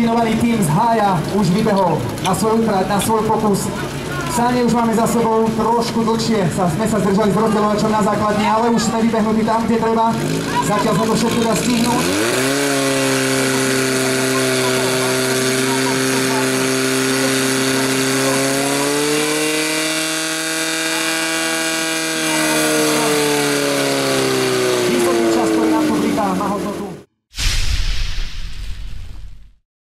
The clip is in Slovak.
kombinovaný tým z Hája už vybehol na svoj útrať, na svoj pokus. Sáne už máme za sebou trošku dlhšie, sa, sme sa zdržali s rozdeľovačom na základne, ale už sme vybehnutí tam, kde treba. Zatiaľ sme to všetko dá stihnúť.